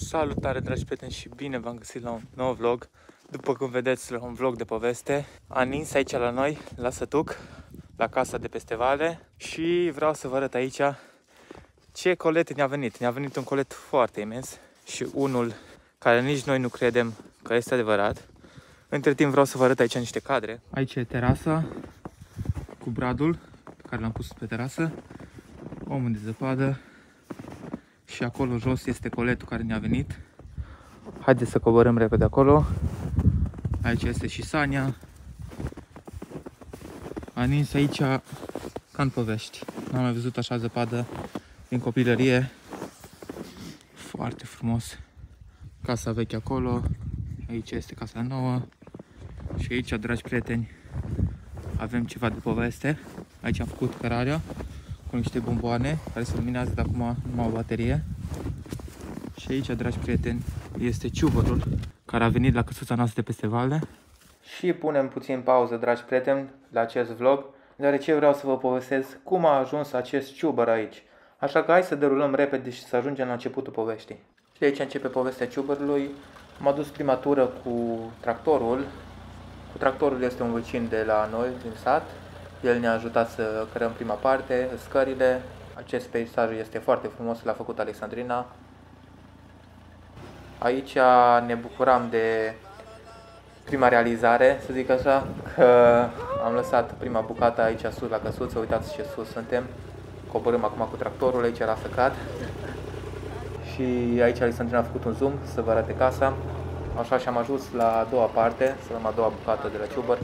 Salutare dragi prieteni și bine v-am găsit la un nou vlog. După cum vedeți la un vlog de poveste. Am nins aici la noi, la Sătuc La casa de peste vale. Și vreau să vă arăt aici Ce colet ne-a venit. Ne-a venit un colet foarte imens Și unul care nici noi nu credem că este adevărat. Între timp vreau să vă arăt aici niște cadre. Aici e terasa Cu bradul pe care l-am pus pe terasă. Omul de zăpadă și acolo jos este coletul care ne-a venit. Haideți să coborâm repede acolo. Aici este și Sania. A nins aici ca în povești. N-am mai văzut așa zăpadă din copilărie. Foarte frumos. Casa veche acolo. Aici este casa nouă. Și aici, dragi prieteni, avem ceva de poveste. Aici am făcut cărarea cu niște bomboane care se luminează de acum numai o baterie. Și aici, dragi prieteni, este ciubărul care a venit la căsuța noastră de peste vale. Și punem puțin pauză, dragi prieteni, la acest vlog, deoarece vreau să vă povestesc cum a ajuns acest ciubăr aici. Așa că hai să derulăm repede și să ajungem la începutul poveștii. Și aici începe povestea ciubărului. M-a dus prima tură cu tractorul. Cu tractorul este un vecin de la noi, din sat, el ne-a ajutat să creăm prima parte, scările. Acest peisaj este foarte frumos, l-a făcut Alexandrina. Aici ne bucuram de prima realizare, să zic așa, că am lăsat prima bucată aici sus la căsuță, uitați ce sus suntem. Coborâm acum cu tractorul, aici era săcat. Și aici Alexandrina a făcut un zoom să vă arate casa. Așa și am ajuns la a doua parte, să luăm a doua bucată de la ciubăr.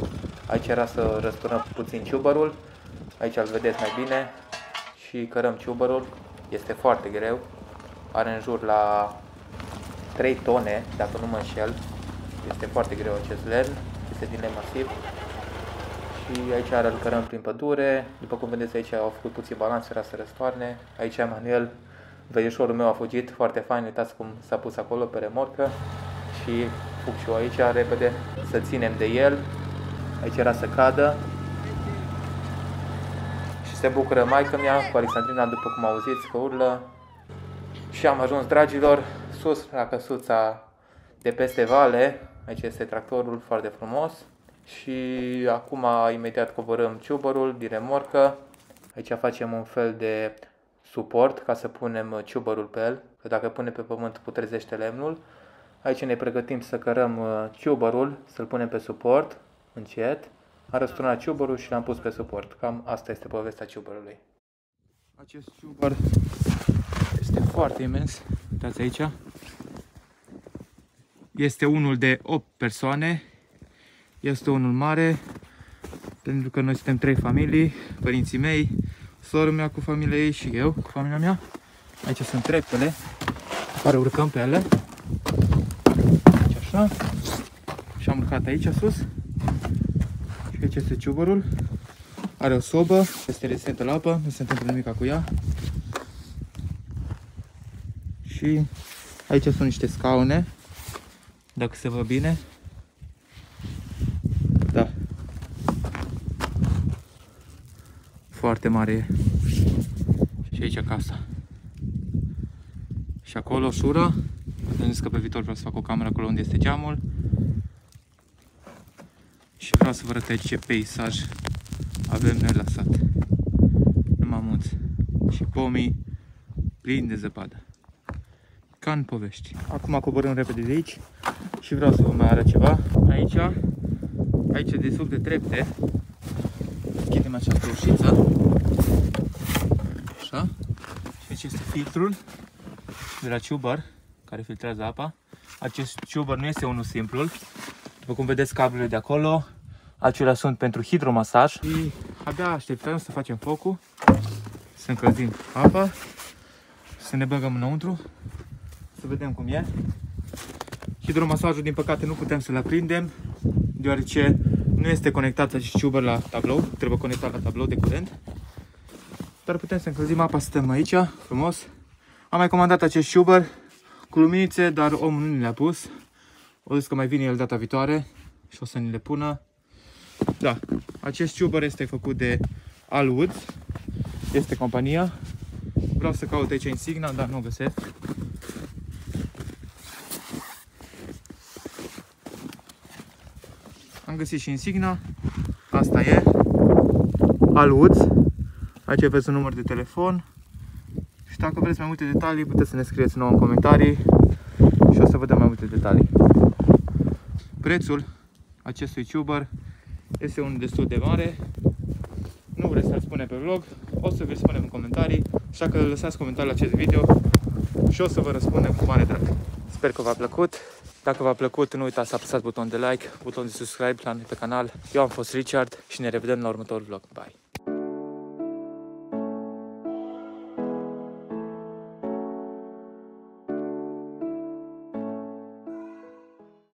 Aici era să răsturnăm puțin ciubărul. Aici îl vedeți mai bine. Și cărăm ciubărul. Este foarte greu. Are în jur la 3 tone, dacă nu mă înșel. Este foarte greu acest lemn. Este din lemn masiv. Și aici îl cărăm prin pădure. După cum vedeți aici au făcut puțin balans, era să răstoarne. Aici Manuel, veiușorul meu a fugit, foarte fain, uitați cum s-a pus acolo pe remorcă. Și fug și eu aici repede să ținem de el Aici era să cadă. Și se bucură maică mea cu Alexandrina, după cum auziți, că urlă. Și am ajuns, dragilor, sus la căsuța de peste vale. Aici este tractorul foarte frumos. Și acum imediat coborâm ciubărul din remorcă. Aici facem un fel de suport ca să punem ciubărul pe el, că dacă pune pe pământ putrezește lemnul. Aici ne pregătim să cărăm ciubărul, să-l punem pe suport încet, a răsturnat ciubărul și l-am pus pe suport. Cam asta este povestea ciubărului. Acest ciubăr este foarte imens. Uitați aici. Este unul de 8 persoane. Este unul mare. Pentru că noi suntem trei familii. Părinții mei, sora mea cu familia ei și eu cu familia mea. Aici sunt treptele care urcăm pe ele. Aici așa. Și am urcat aici sus. Aici este ciubărul. Are o sobă, este rezistentă la apă, nu se întâmplă nimic cu ea. Și aici sunt niște scaune, dacă se vă bine. Da. Foarte mare e. Și aici casa. Și acolo șură. Am zis că pe viitor vreau să fac o cameră acolo unde este geamul. Și vreau să vă arăt aici ce peisaj avem noi la sat. Numai munți. Și pomii plini de zăpadă. Ca în povești. Acum coborâm repede de aici și vreau să vă mai arăt ceva. Aici, aici de sub de trepte, deschidem această ușiță. Așa. Și aici este filtrul de la ciubăr care filtrează apa. Acest ciubăr nu este unul simplu, după cum vedeți cablele de acolo, acelea sunt pentru hidromasaj. Și abia așteptăm să facem focul, să încălzim apa, să ne băgăm înăuntru, să vedem cum e. Hidromasajul, din păcate, nu putem să-l aprindem, deoarece nu este conectat acest ciubăr la tablou, trebuie conectat la tablou de curent. Dar putem să încălzim apa, stăm aici, frumos. Am mai comandat acest ciubăr cu luminițe, dar omul nu ni le-a pus. O zis că mai vine el data viitoare și o să ni le pună. Da, acest ciubăr este făcut de Alud, este compania. Vreau să caut aici insigna, dar nu o găsesc. Am găsit și insigna. Asta e. Alud. Aici aveți un număr de telefon. Și dacă vreți mai multe detalii, puteți să ne scrieți nou în comentarii și o să vă dăm mai multe detalii. Prețul acestui ciubăr este unul destul de mare. Nu vreți să-l spunem pe vlog, o să vi spunem în comentarii, așa că lăsați comentarii la acest video și o să vă răspundem cu mare drag. Sper că v-a plăcut. Dacă v-a plăcut, nu uitați să apăsați butonul de like, butonul de subscribe la noi pe canal. Eu am fost Richard și ne revedem la următorul vlog. Bye!